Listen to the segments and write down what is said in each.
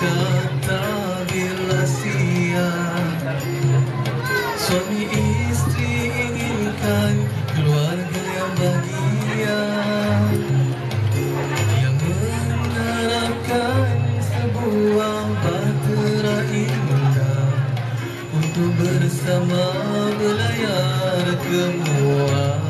kata bila siang suami istri inginkan keluarga yang bahagia. Yang menerapkan sebuah bahtera indah untuk bersama belayar kemuan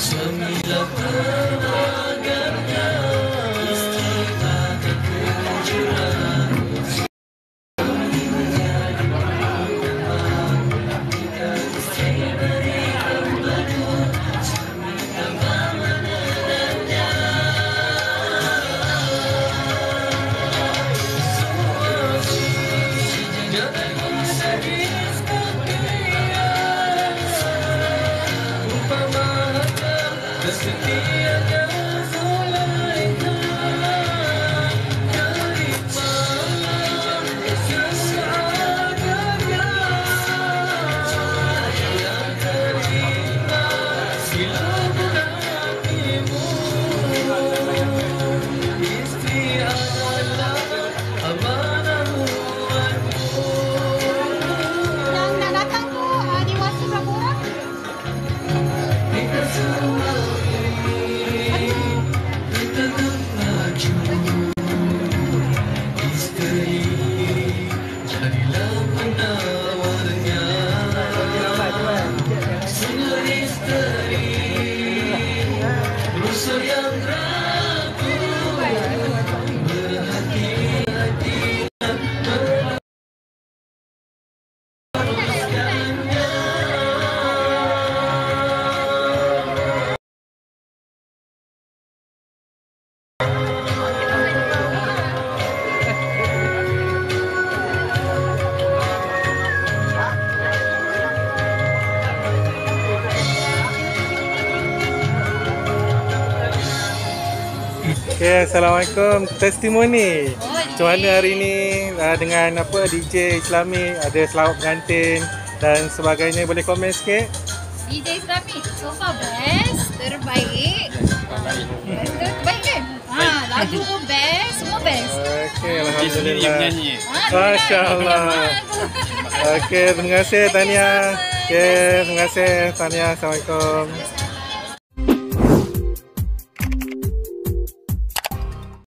Asami Lapa Yeah. Okay, Assalamualaikum. Testimoni. Macam mana hari ni uh, dengan apa DJ Islami ada selawat pengantin dan sebagainya boleh komen sikit? DJ Islami, so far best, terbaik. Terbaik kan? Ha, lagu pun best, semua best. Okey, alhamdulillah. menyanyi. Ha, Masya Allah. Okey, terima kasih Tania. Okey, terima kasih Tania. Assalamualaikum.